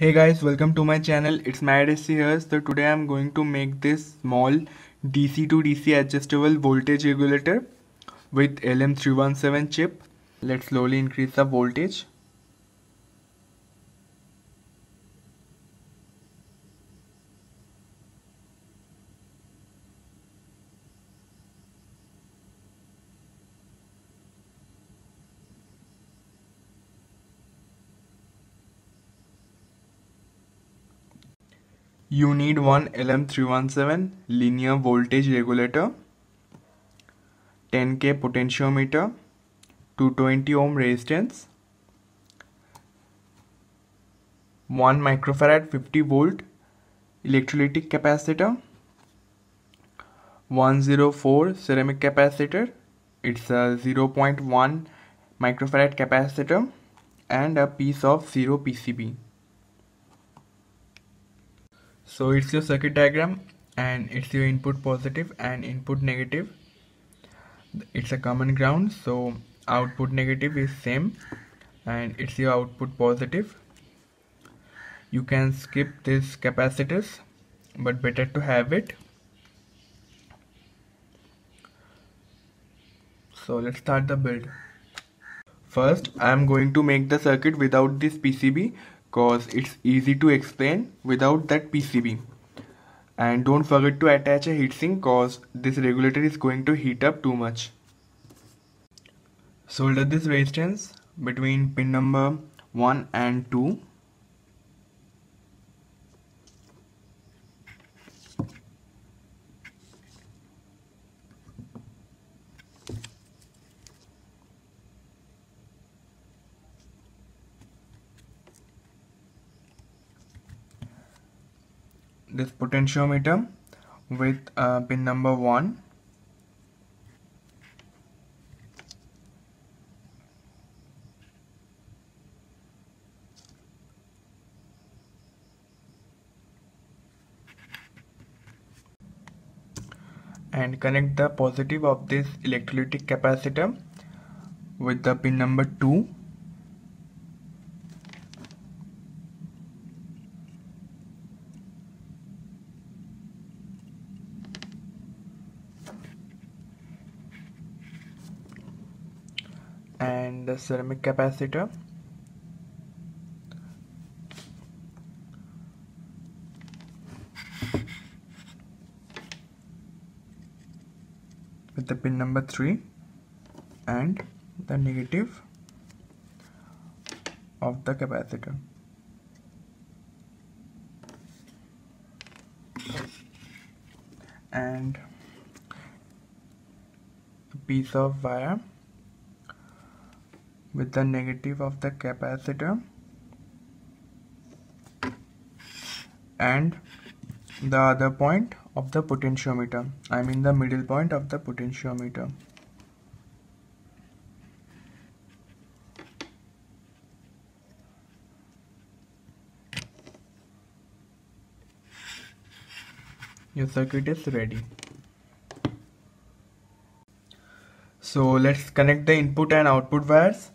Hey guys, welcome to my channel. It's MadSC here. So today I'm going to make this small DC to DC adjustable voltage regulator with LM317 chip. Let's slowly increase the voltage. You need one LM317 linear voltage regulator, 10k potentiometer, 220 ohm resistance, 1 microfarad 50 volt electrolytic capacitor, 104 ceramic capacitor, it's a 0.1 microfarad capacitor and a piece of 0 PCB so it's your circuit diagram and it's your input positive and input negative. It's a common ground so output negative is same and it's your output positive. You can skip this capacitors but better to have it. So let's start the build. First I am going to make the circuit without this PCB cause it's easy to explain without that PCB and don't forget to attach a heatsink cause this regulator is going to heat up too much solder this resistance between pin number 1 and 2 this potentiometer with uh, pin number 1 and connect the positive of this electrolytic capacitor with the pin number 2 the ceramic capacitor. With the pin number 3 and the negative of the capacitor. And a piece of wire with the negative of the capacitor and the other point of the potentiometer. I mean the middle point of the potentiometer. Your circuit is ready. So let's connect the input and output wires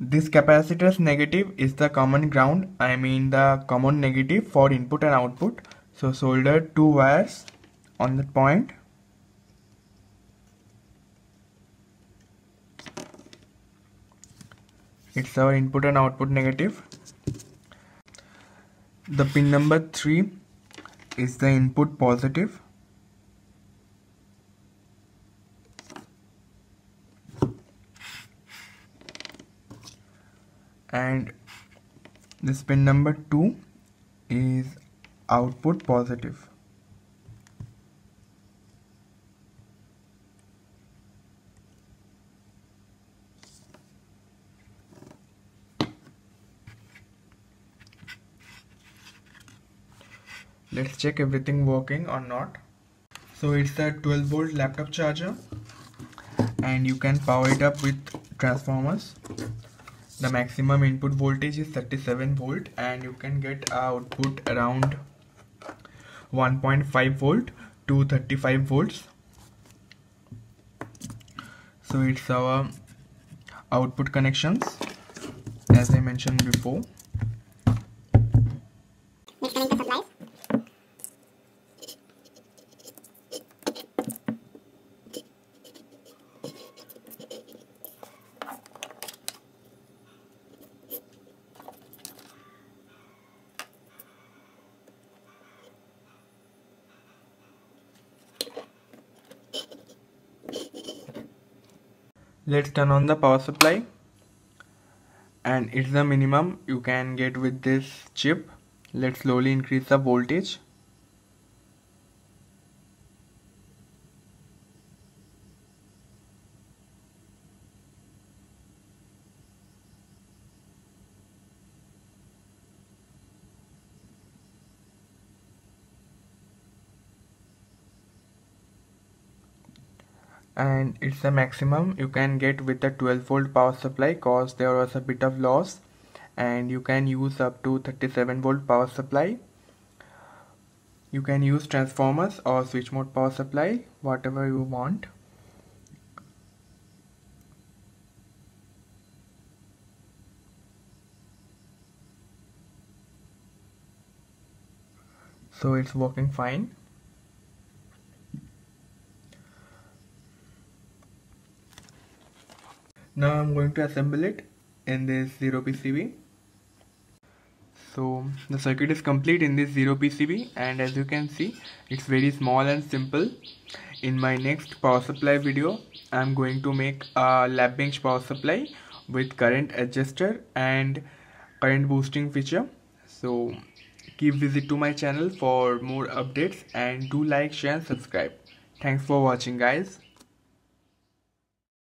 this capacitor's negative is the common ground, I mean the common negative for input and output. So solder two wires on the point. It's our input and output negative. The pin number 3 is the input positive and this pin number 2 is output positive. Let's check everything working or not. So it's a 12 volt laptop charger and you can power it up with transformers the maximum input voltage is 37 volt and you can get output around 1.5 volt to 35 volts. So it's our output connections as I mentioned before let's turn on the power supply. And it's the minimum you can get with this chip. Let's slowly increase the voltage and it's the maximum you can get with the 12 volt power supply cause there was a bit of loss and you can use up to 37 volt power supply. You can use transformers or switch mode power supply whatever you want. So it's working fine now I'm going to assemble it in this 0 PCB so the circuit is complete in this 0 PCB and as you can see it's very small and simple. In my next power supply video I'm going to make a lab bench power supply with current adjuster and current boosting feature. So keep visit to my channel for more updates and do like share and subscribe. Thanks for watching guys